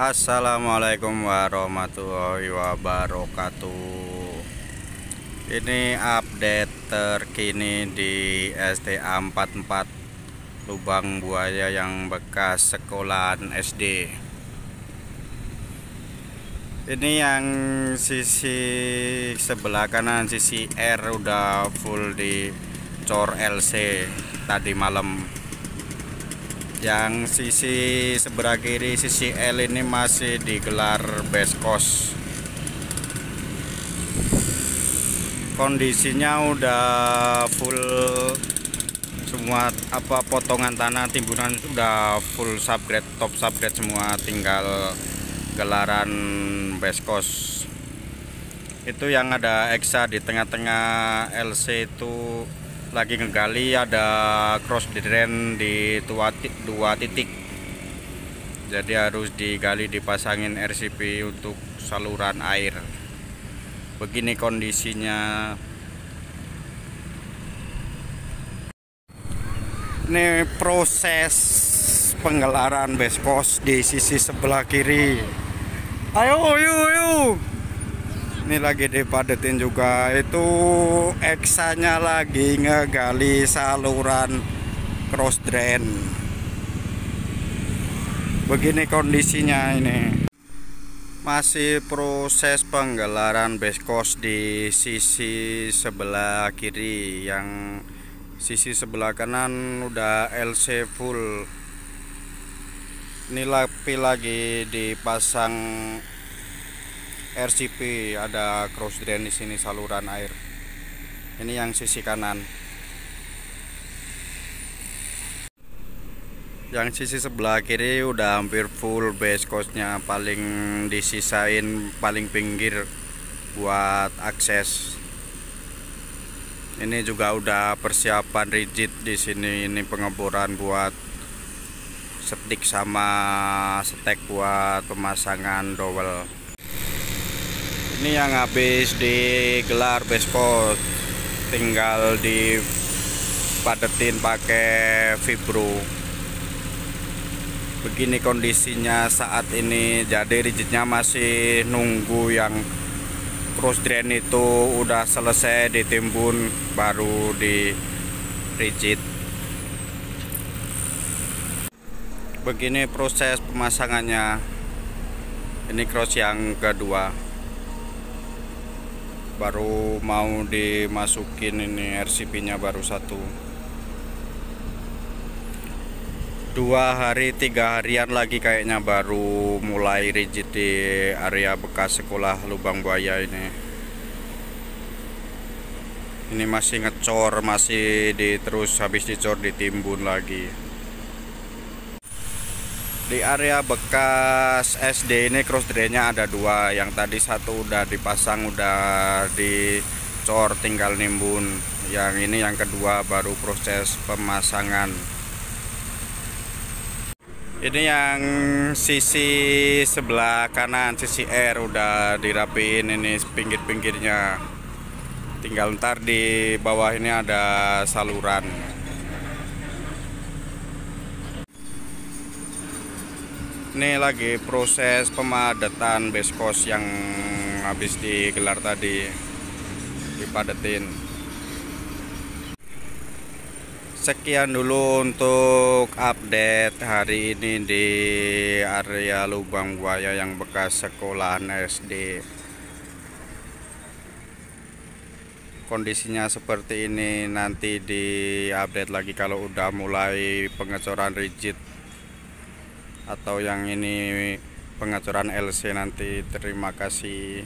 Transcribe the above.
Assalamualaikum warahmatullahi wabarakatuh. Ini update terkini di STA 44 Lubang Buaya yang bekas sekolahan SD Ini yang sisi sebelah kanan sisi R udah full di cor LC tadi malam yang sisi sebelah kiri sisi L ini masih digelar base coast kondisinya udah full semua apa potongan tanah timbunan sudah full subgrade top subgrade semua tinggal gelaran base coast itu yang ada Exa di tengah-tengah LC itu lagi ngegali ada cross drain di tua, dua titik. Jadi harus digali dipasangin RCP untuk saluran air. Begini kondisinya. Ini proses penggelaran beskos di sisi sebelah kiri. Ayo ayo ayo ini lagi dipadetin juga. Itu eksanya lagi ngegali saluran cross drain. Begini kondisinya ini. Masih proses penggelaran base coast di sisi sebelah kiri. Yang sisi sebelah kanan udah LC full. Ini lapi lagi dipasang RCP ada cross drain di sini saluran air. Ini yang sisi kanan. Yang sisi sebelah kiri udah hampir full base coastnya paling disisain paling pinggir buat akses. Ini juga udah persiapan rigid di sini ini pengeboran buat setik sama stek buat pemasangan dowel ini yang habis digelar beskot tinggal dipadetin pakai vibro begini kondisinya saat ini. Jadi rigidnya masih nunggu yang cross drain itu udah selesai ditimbun baru di rigid begini proses pemasangannya. Ini cross yang kedua baru mau dimasukin ini RCP nya baru satu. Dua hari tiga harian lagi kayaknya baru mulai rigid di area bekas sekolah lubang buaya ini. Ini masih ngecor masih di terus habis dicor ditimbun lagi di area bekas SD ini cross drainnya ada dua. Yang tadi satu udah dipasang udah dicor tinggal nimbun. Yang ini yang kedua baru proses pemasangan. Ini yang sisi sebelah kanan sisi R udah dirapiin ini pinggir-pinggirnya. Tinggal ntar di bawah ini ada saluran ini lagi proses pemadatan beskos yang habis digelar tadi. Dipadetin. Sekian dulu untuk update hari ini di area lubang buaya yang bekas sekolahan SD kondisinya seperti ini nanti di update lagi kalau udah mulai pengecoran rigid atau yang ini pengacuran LC nanti terima kasih